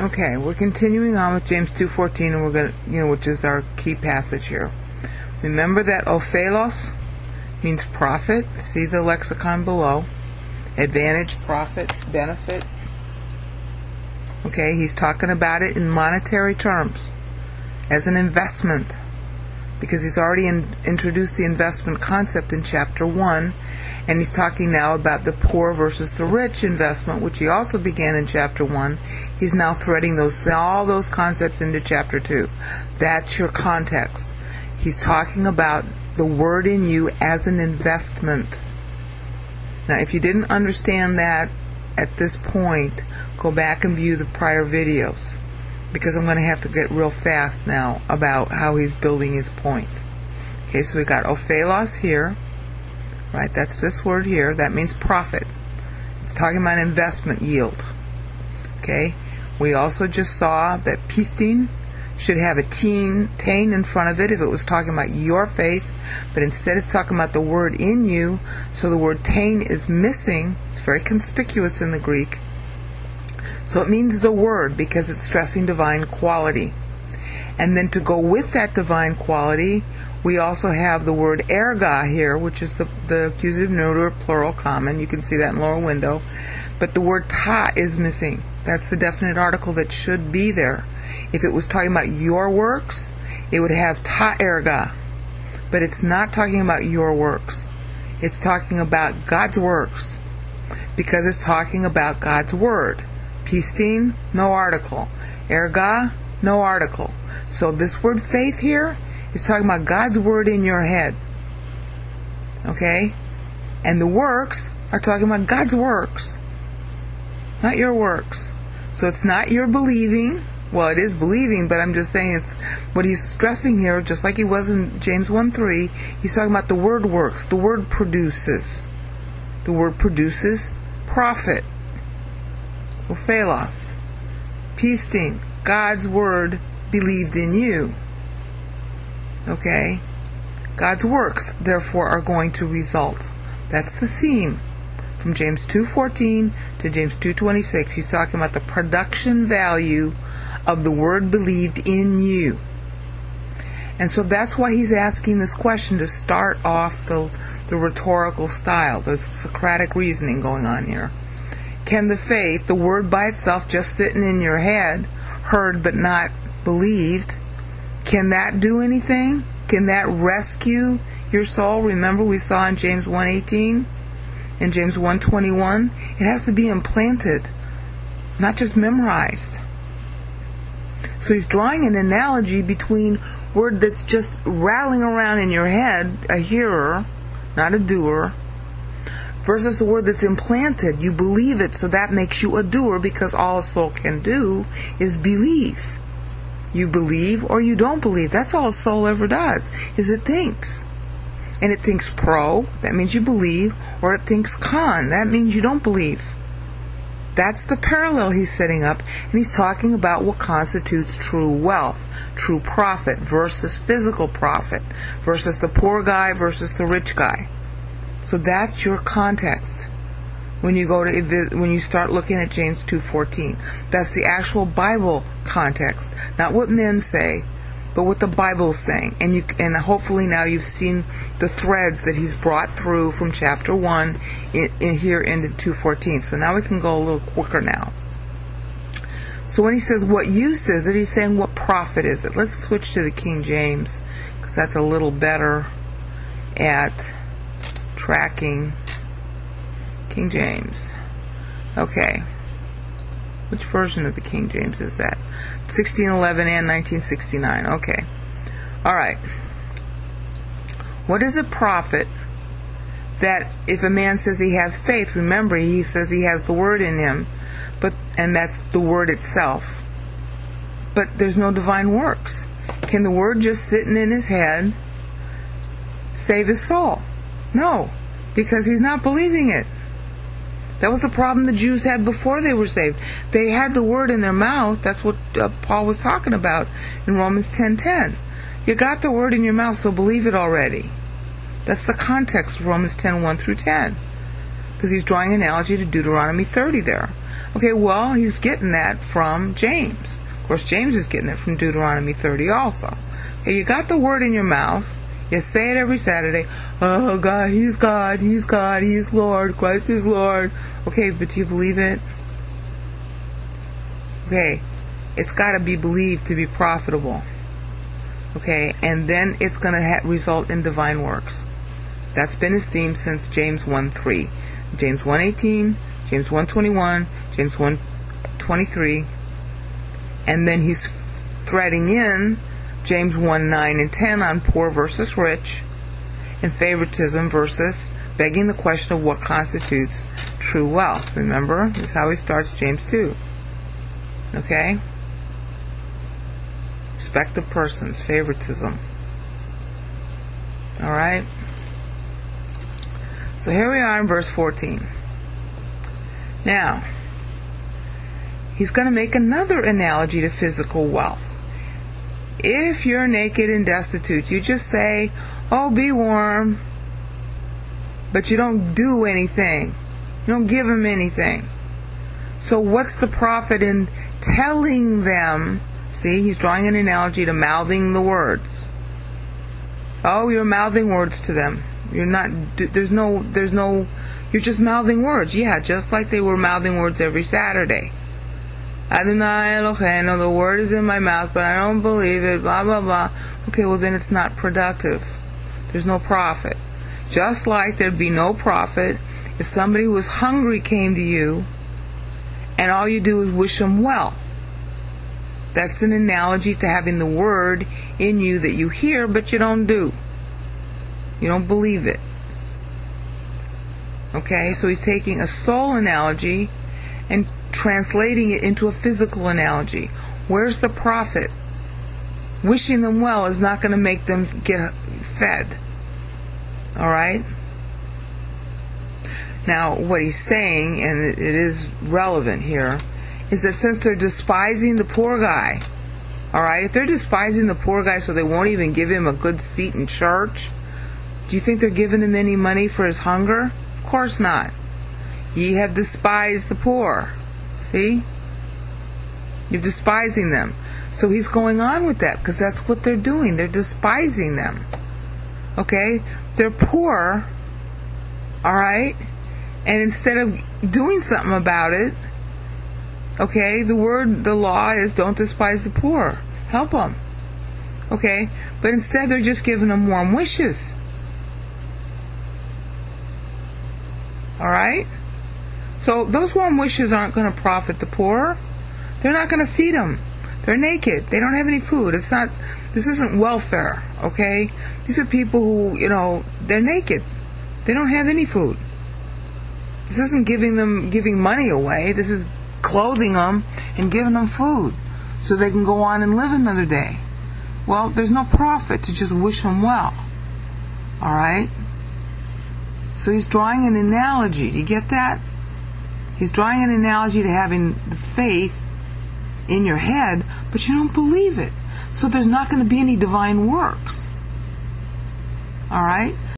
Okay, we're continuing on with James 2:14 and we're going to, you know, which is our key passage here. Remember that ophelos means profit. See the lexicon below. Advantage, profit, benefit. Okay, he's talking about it in monetary terms as an investment because he's already in, introduced the investment concept in chapter 1 and he's talking now about the poor versus the rich investment which he also began in chapter 1 he's now threading those all those concepts into chapter 2 that's your context. He's talking about the word in you as an investment. Now if you didn't understand that at this point go back and view the prior videos because I'm going to have to get real fast now about how he's building his points. Okay, so we got ophelos here, right? That's this word here. That means profit. It's talking about investment yield. Okay, we also just saw that pistin should have a teen, tain in front of it if it was talking about your faith, but instead it's talking about the word in you. So the word tain is missing. It's very conspicuous in the Greek. So it means the word because it's stressing divine quality. And then to go with that divine quality, we also have the word erga here, which is the, the accusative neuter plural common. You can see that in lower window. But the word ta is missing. That's the definite article that should be there. If it was talking about your works, it would have ta erga. But it's not talking about your works. It's talking about God's works. Because it's talking about God's word. Pistin, no article. Erga, no article. So this word faith here is talking about God's word in your head. Okay? And the works are talking about God's works, not your works. So it's not your believing. Well, it is believing, but I'm just saying it's what he's stressing here, just like he was in James 1 3. He's talking about the word works. The word produces. The word produces profit. Ophelos. Pistin, God's word believed in you. Okay? God's works, therefore, are going to result. That's the theme. From James 2.14 to James 2.26, he's talking about the production value of the word believed in you. And so that's why he's asking this question to start off the, the rhetorical style, the Socratic reasoning going on here. Can the faith, the word by itself just sitting in your head, heard but not believed, can that do anything? Can that rescue your soul? Remember we saw in James 1:18 and James 1:21, it has to be implanted, not just memorized. So he's drawing an analogy between word that's just rattling around in your head, a hearer, not a doer, versus the word that's implanted. You believe it, so that makes you a doer because all a soul can do is believe. You believe or you don't believe. That's all a soul ever does, is it thinks. And it thinks pro, that means you believe, or it thinks con, that means you don't believe. That's the parallel he's setting up, and he's talking about what constitutes true wealth, true profit versus physical profit, versus the poor guy versus the rich guy. So that's your context when you go to when you start looking at James 2:14. That's the actual Bible context, not what men say, but what the Bible's saying. And you and hopefully now you've seen the threads that he's brought through from chapter 1 in, in here into 2:14. So now we can go a little quicker now. So when he says what use is it, he's saying what profit is it? Let's switch to the King James because that's a little better at tracking King James. Okay. Which version of the King James is that? 1611 and 1969. Okay. All right. What is a profit that if a man says he has faith, remember he says he has the word in him, but and that's the word itself. But there's no divine works. Can the word just sitting in his head save his soul? No, because he's not believing it. That was the problem the Jews had before they were saved. They had the word in their mouth. That's what uh, Paul was talking about in Romans 10:10. You got the word in your mouth, so believe it already. That's the context of Romans 10:1 through 10. Because he's drawing an analogy to Deuteronomy 30 there. Okay, well, he's getting that from James. Of course, James is getting it from Deuteronomy 30 also. Okay, you got the word in your mouth. You say it every Saturday. Oh, God, He's God, He's God, He's Lord, Christ is Lord. Okay, but do you believe it? Okay, it's got to be believed to be profitable. Okay, and then it's going to ha- result in divine works. That's been his theme since James 1 3. James 1 18, James 1 21, James 1 23. And then he's threading in James 1 9 and 10 on poor versus rich, and favoritism versus begging the question of what constitutes true wealth. Remember? This is how he starts James 2. Okay? Respect of persons, favoritism. Alright? So here we are in verse 14. Now, he's going to make another analogy to physical wealth. If you're naked and destitute, you just say, Oh, be warm, but you don't do anything. You don't give them anything. So, what's the profit in telling them? See, he's drawing an analogy to mouthing the words. Oh, you're mouthing words to them. You're not. There's no. There's no. You're just mouthing words. Yeah, just like they were mouthing words every Saturday. Adonai Eloheinu, the word is in my mouth, but I don't believe it. Blah blah blah. Okay, well then it's not productive. There's no profit. Just like there'd be no profit if somebody who was hungry came to you, and all you do is wish them well. That's an analogy to having the word in you that you hear, but you don't do. You don't believe it. Okay, so he's taking a soul analogy and translating it into a physical analogy. Where's the profit? Wishing them well is not going to make them get fed. All right? Now, what he's saying, and it is relevant here, is that since they're despising the poor guy, all right, if they're despising the poor guy so they won't even give him a good seat in church, do you think they're giving him any money for his hunger? Of course not. Ye have despised the poor. See? You're despising them. So he's going on with that because that's what they're doing. They're despising them. Okay? They're poor. All right? And instead of doing something about it, okay, the word, the law is don't despise the poor. Help them. Okay? But instead they're just giving them warm wishes. All right? So those warm wishes aren't going to profit the poor. They're not going to feed them. They're naked. They don't have any food. It's not. This isn't welfare. Okay. These are people who, you know, they're naked. They don't have any food. This isn't giving them giving money away. This is clothing them and giving them food so they can go on and live another day. Well, there's no profit to just wish them well. All right. So he's drawing an analogy. Do you get that? He's drawing an analogy to having the faith in your head, but you don't believe it. So there's not going to be any divine works. All right?